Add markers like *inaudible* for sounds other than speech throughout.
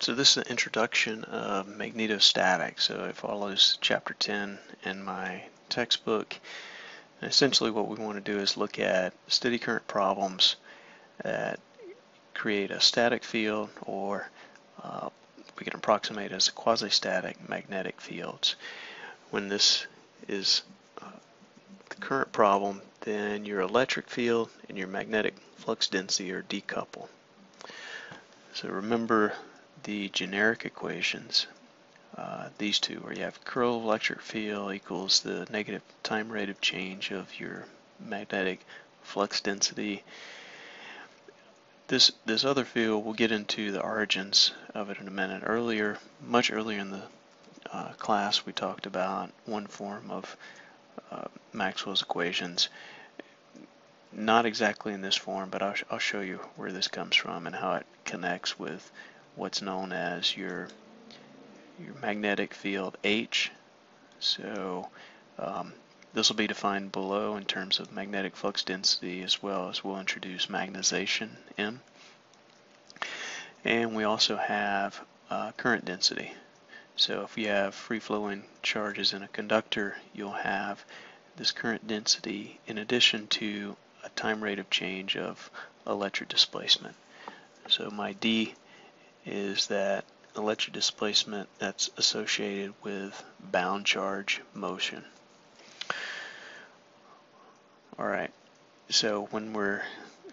So this is an introduction of magnetostatics. So it follows chapter 10 in my textbook. And essentially what we want to do is look at steady current problems that create a static field or uh, we can approximate as quasi-static magnetic fields. When this is uh, the current problem, then your electric field and your magnetic flux density are decoupled. So remember the generic equations, uh, these two, where you have curl of electric field equals the negative time rate of change of your magnetic flux density. This, this other field, we'll get into the origins of it in a minute. Earlier, much earlier in the uh, class, we talked about one form of uh, Maxwell's equations. Not exactly in this form, but I'll, I'll show you where this comes from and how it connects with what's known as your your magnetic field H. So um, this will be defined below in terms of magnetic flux density as well as we'll introduce magnetization M. And we also have uh, current density. So if you have free-flowing charges in a conductor, you'll have this current density in addition to a time rate of change of electric displacement. So my D is that electric displacement that's associated with bound charge motion. Alright, so when we're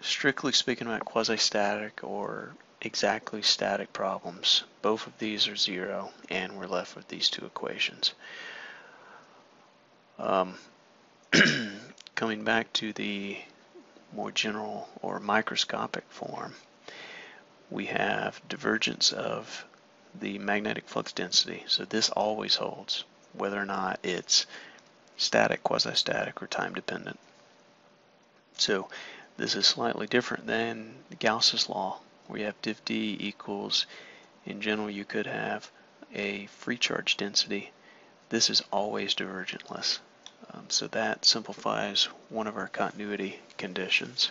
strictly speaking about quasi-static or exactly static problems, both of these are zero and we're left with these two equations. Um, *clears throat* coming back to the more general or microscopic form, we have divergence of the magnetic flux density. So this always holds, whether or not it's static, quasi-static, or time-dependent. So this is slightly different than Gauss's law, We have div d equals, in general you could have a free charge density. This is always divergentless. Um, so that simplifies one of our continuity conditions.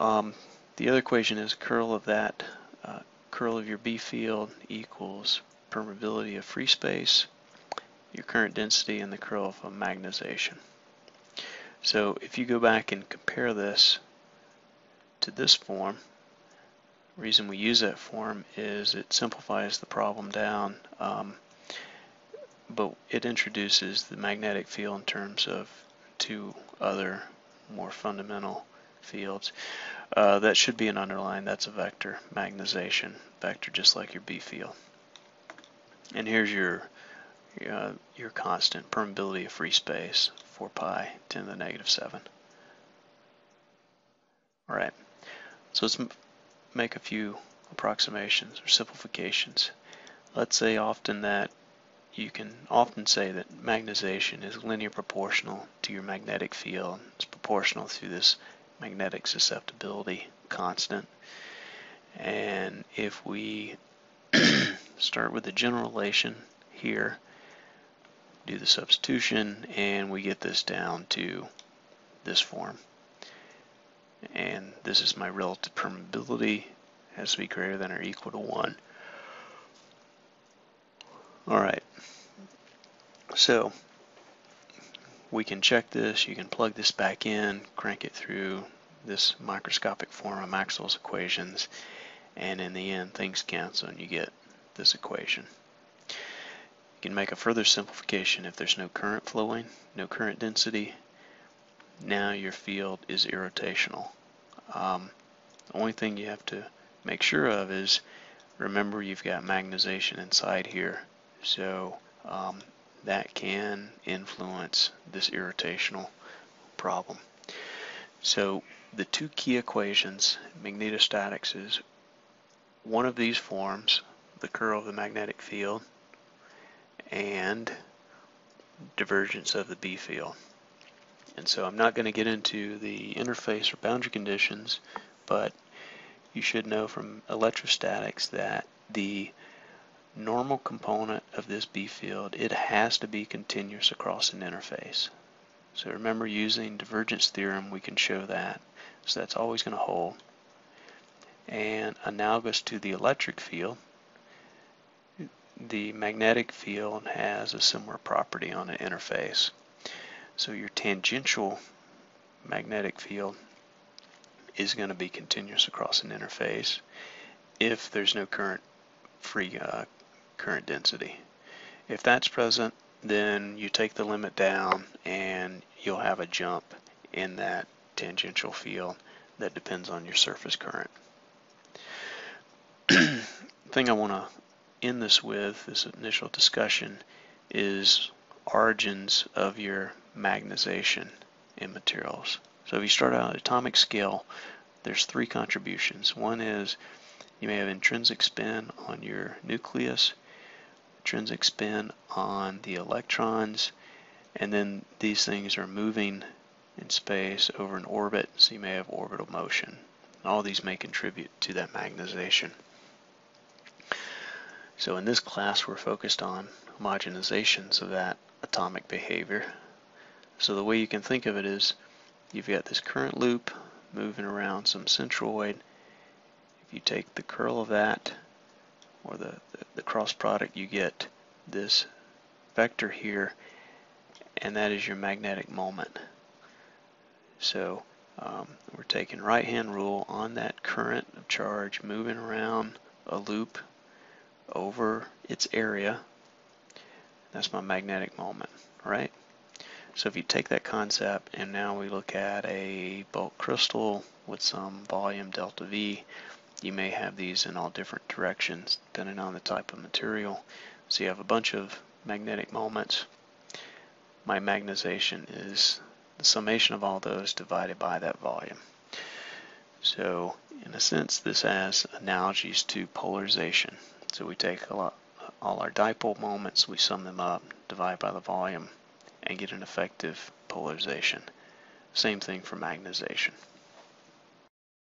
Um, the other equation is curl of that, uh, curl of your B field equals permeability of free space, your current density, and the curl of a magnetization. So if you go back and compare this to this form, the reason we use that form is it simplifies the problem down, um, but it introduces the magnetic field in terms of two other more fundamental fields. Uh, that should be an underline. That's a vector, magnetization vector, just like your B field. And here's your uh, your constant permeability of free space, 4 pi 10 to the negative 7. All right, so let's make a few approximations or simplifications. Let's say often that you can often say that magnetization is linear proportional to your magnetic field. It's proportional through this magnetic susceptibility constant. And if we *clears throat* start with the general relation here, do the substitution, and we get this down to this form. And this is my relative permeability, has to be greater than or equal to 1. Alright, so we can check this, you can plug this back in, crank it through this microscopic form of Maxwell's equations, and in the end things cancel and you get this equation. You can make a further simplification if there's no current flowing, no current density. Now your field is irrotational. Um, the only thing you have to make sure of is remember you've got magnetization inside here. So um, that can influence this irrotational problem. So the two key equations, magnetostatics, is one of these forms, the curl of the magnetic field, and divergence of the B field. And so I'm not going to get into the interface or boundary conditions, but you should know from electrostatics that the normal component of this B field, it has to be continuous across an interface. So remember using divergence theorem, we can show that. So that's always going to hold. And analogous to the electric field, the magnetic field has a similar property on an interface. So your tangential magnetic field is going to be continuous across an interface if there's no current free uh, current density. If that's present, then you take the limit down and you'll have a jump in that tangential field that depends on your surface current. *clears throat* thing I want to end this with, this initial discussion, is origins of your magnetization in materials. So if you start out at atomic scale, there's three contributions. One is you may have intrinsic spin on your nucleus, intrinsic spin on the electrons, and then these things are moving in space over an orbit, so you may have orbital motion. All these may contribute to that magnetization. So in this class we're focused on homogenizations of that atomic behavior. So the way you can think of it is you've got this current loop moving around some centroid. If you take the curl of that or the, the, the cross product you get this vector here and that is your magnetic moment. So um, we're taking right hand rule on that current of charge moving around a loop over its area. That's my magnetic moment, right? So if you take that concept and now we look at a bulk crystal with some volume delta V, you may have these in all different directions depending on the type of material. So you have a bunch of magnetic moments. My magnetization is the summation of all those divided by that volume. So in a sense this has analogies to polarization. So we take lot, all our dipole moments, we sum them up, divide by the volume, and get an effective polarization. Same thing for magnetization.